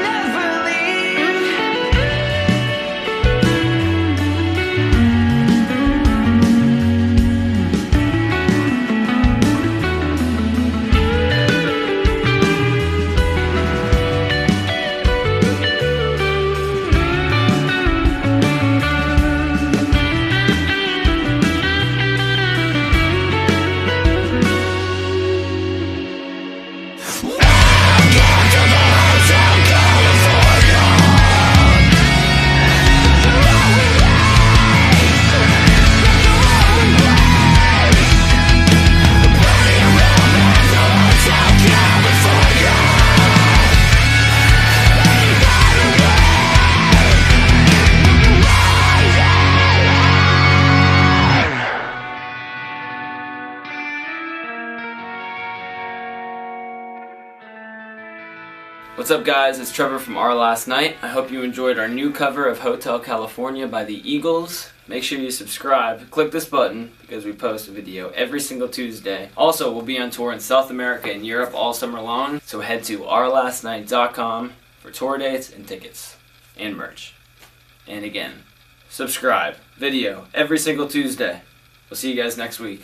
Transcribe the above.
love. What's up guys, it's Trevor from Our Last Night. I hope you enjoyed our new cover of Hotel California by the Eagles. Make sure you subscribe, click this button because we post a video every single Tuesday. Also, we'll be on tour in South America and Europe all summer long, so head to ourlastnight.com for tour dates and tickets and merch. And again, subscribe, video every single Tuesday. We'll see you guys next week.